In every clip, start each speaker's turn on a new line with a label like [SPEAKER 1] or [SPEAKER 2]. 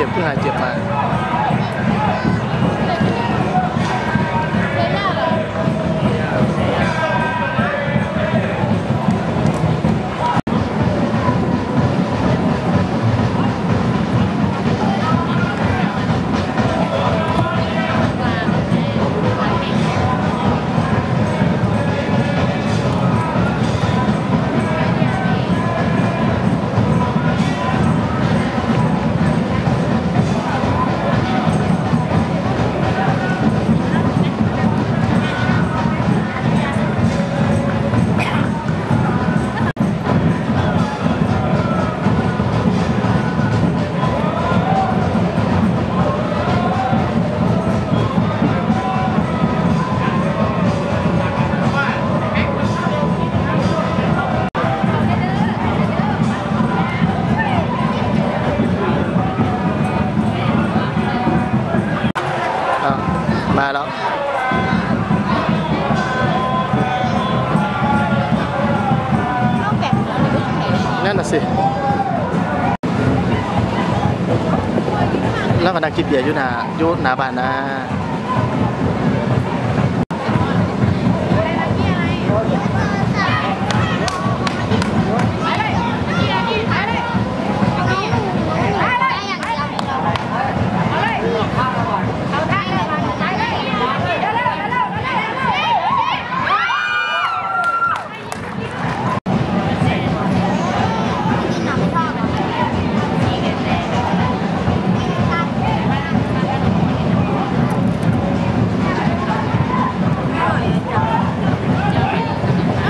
[SPEAKER 1] จ็บเพิ่ง มาแล้ว
[SPEAKER 2] ต้องแบ่งเหรอหรือว่าแบ่ง
[SPEAKER 1] นั่นน่ะสิแล้วก็นักกินเบียร์อยู่หนาอยู่หนาบ้านนะ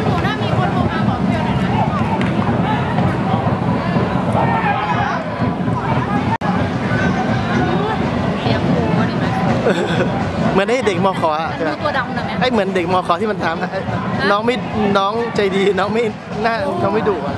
[SPEAKER 2] หนูน่ามีคนโทรมาบอกเพื่อนหน่อยนะเสียงหูนี่ไหม
[SPEAKER 1] เหมือนไอ้เด็กมอคออะ
[SPEAKER 2] ดูตัวดำหน่อยไหม
[SPEAKER 1] ไอ้เหมือนเด็กมอคอที่มันทำอะไอ้น้องไม่น้องใจดีน้องไม่หน้าน้องไม่ดุอะ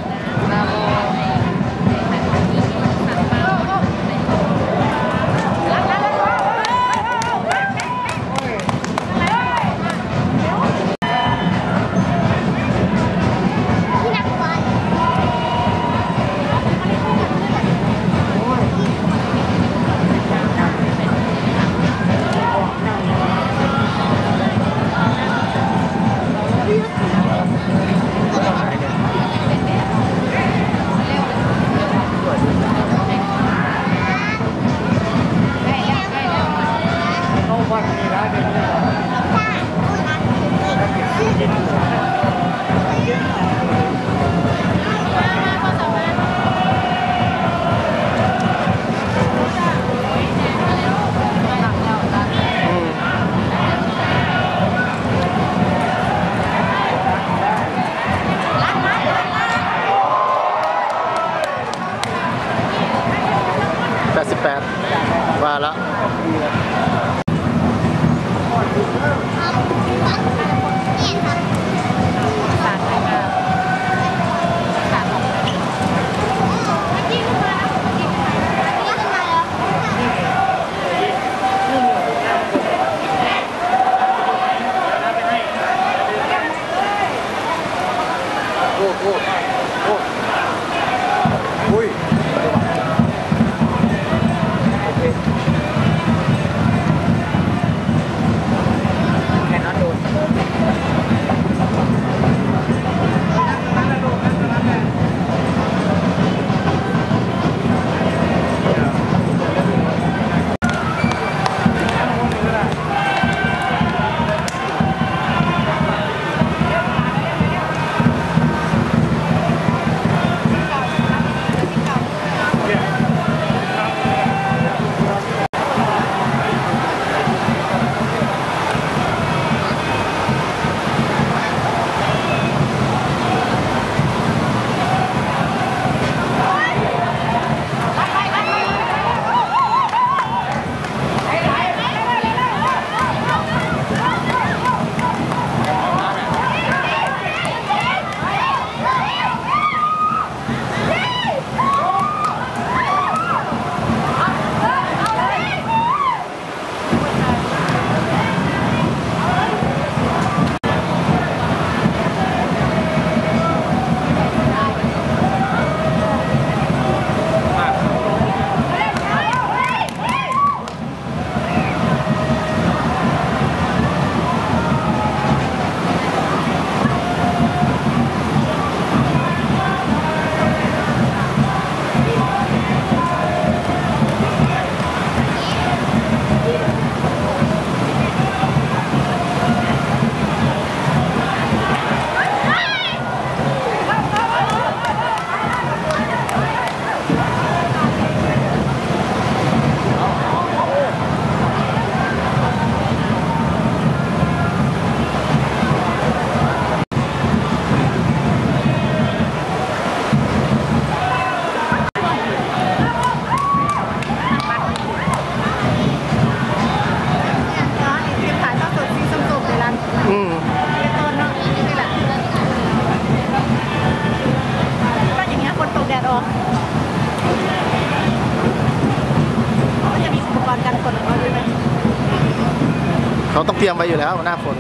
[SPEAKER 1] ียมไว้อยู่แล้วหน้าฝน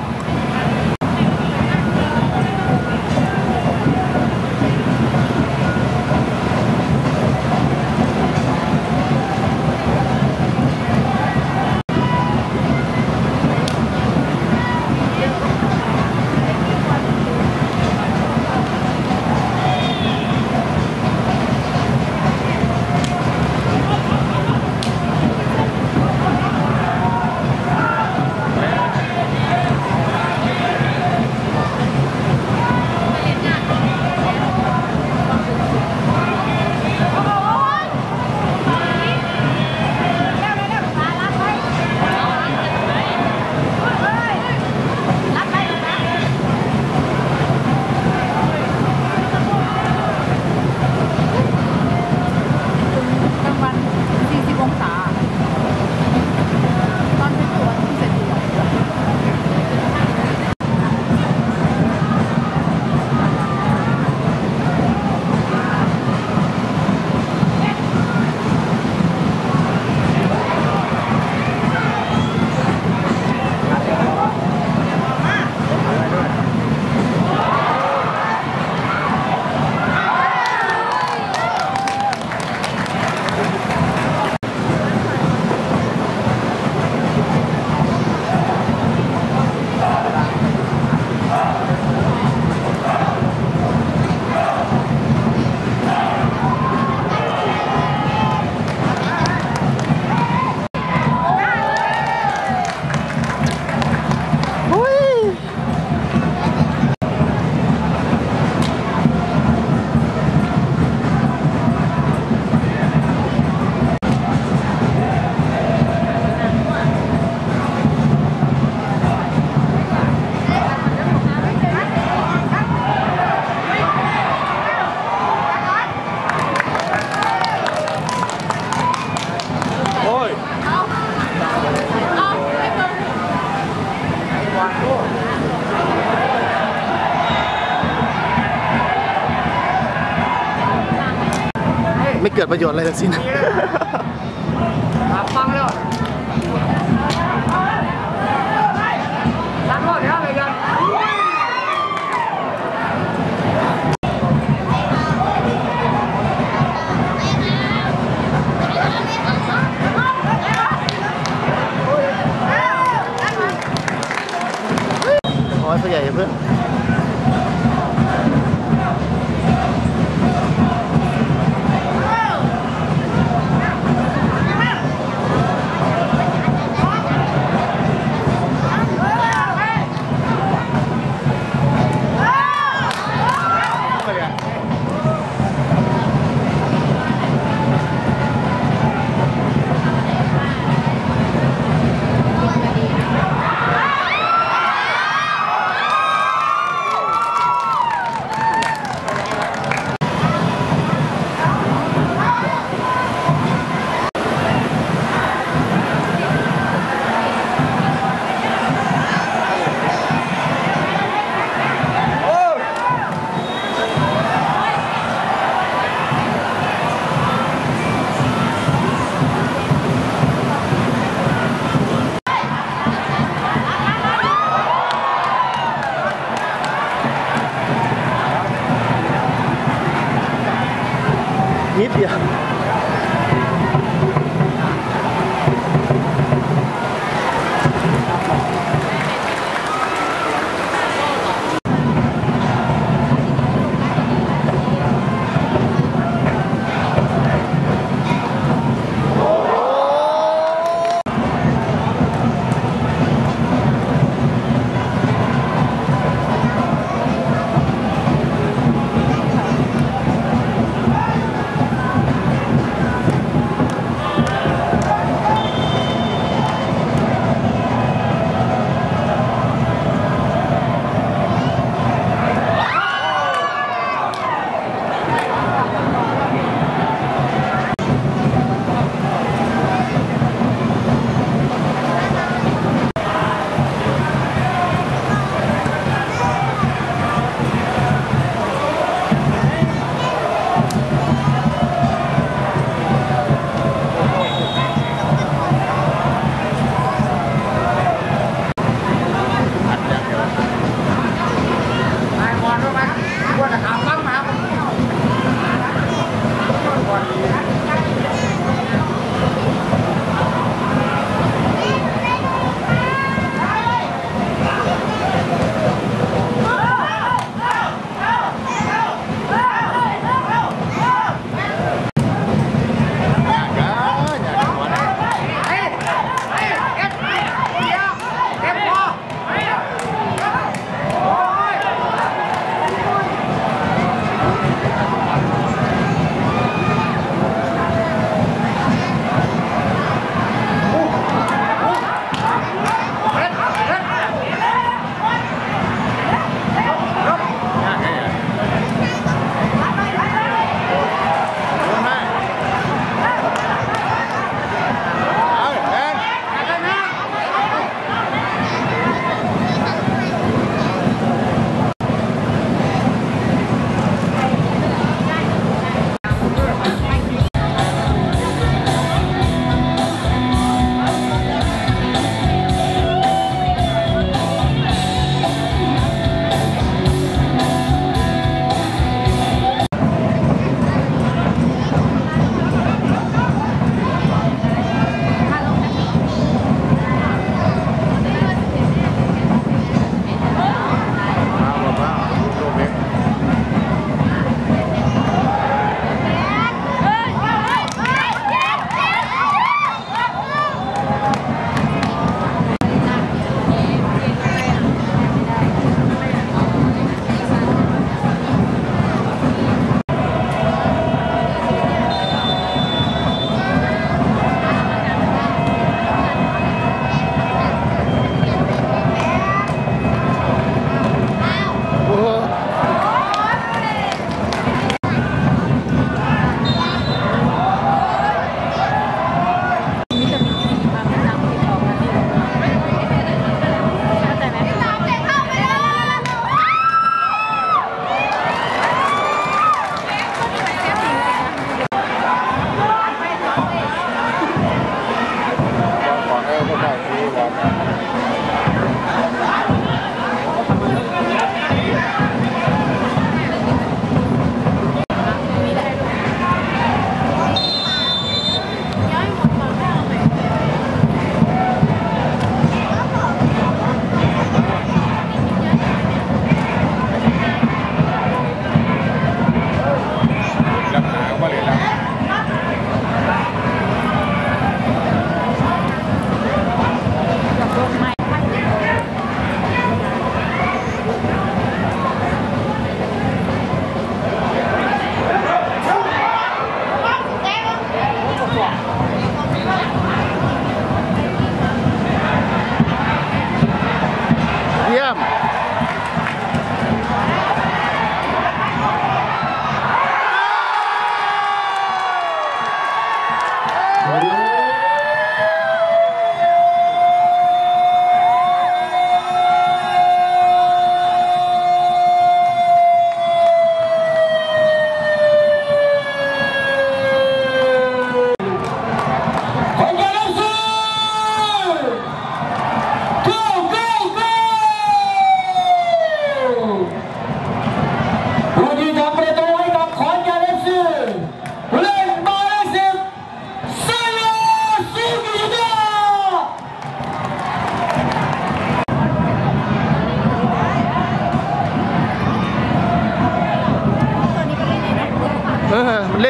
[SPEAKER 2] ประ
[SPEAKER 1] โยชน์อะไรทั้งสิ้น
[SPEAKER 3] 你比。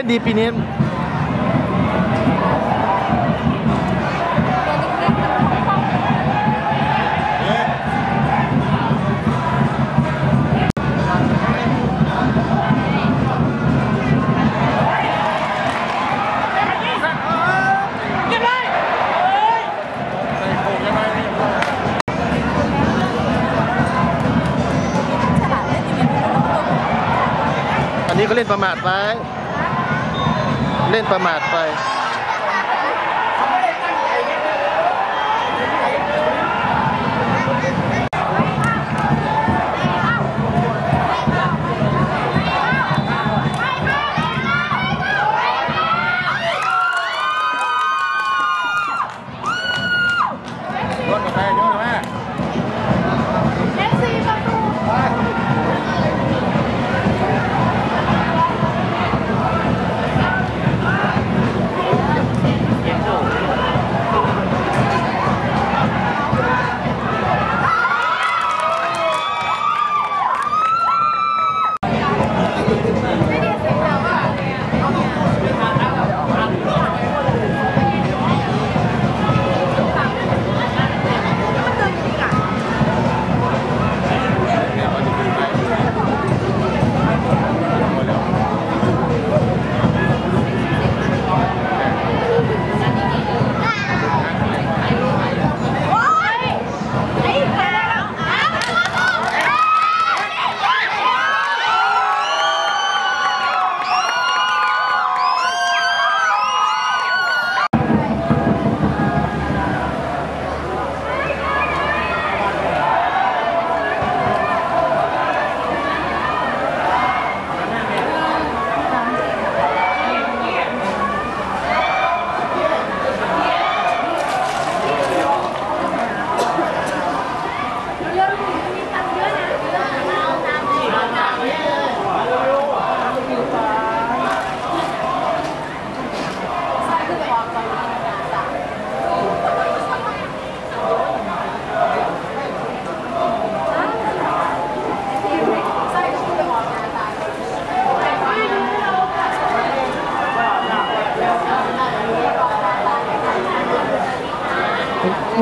[SPEAKER 3] ่น
[SPEAKER 1] ดี
[SPEAKER 4] ปีนี้ันนี้ก็
[SPEAKER 2] เล่น
[SPEAKER 1] ประมาทไป เล่นประมาทไป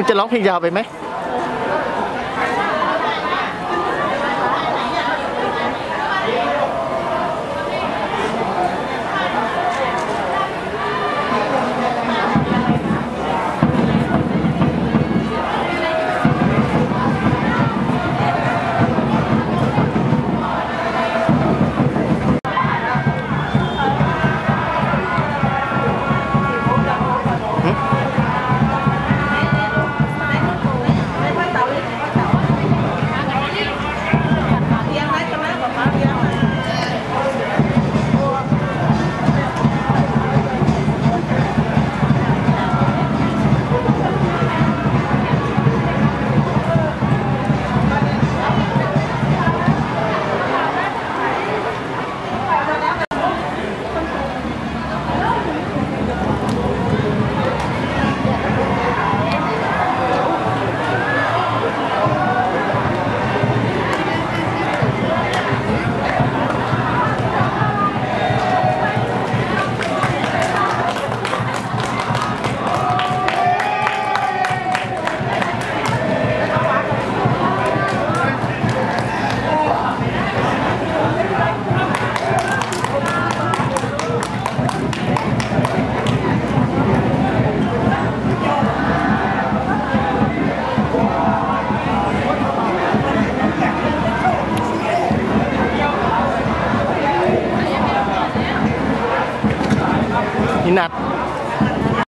[SPEAKER 3] มึ
[SPEAKER 1] งจะร้องเพลงยาวไปไหม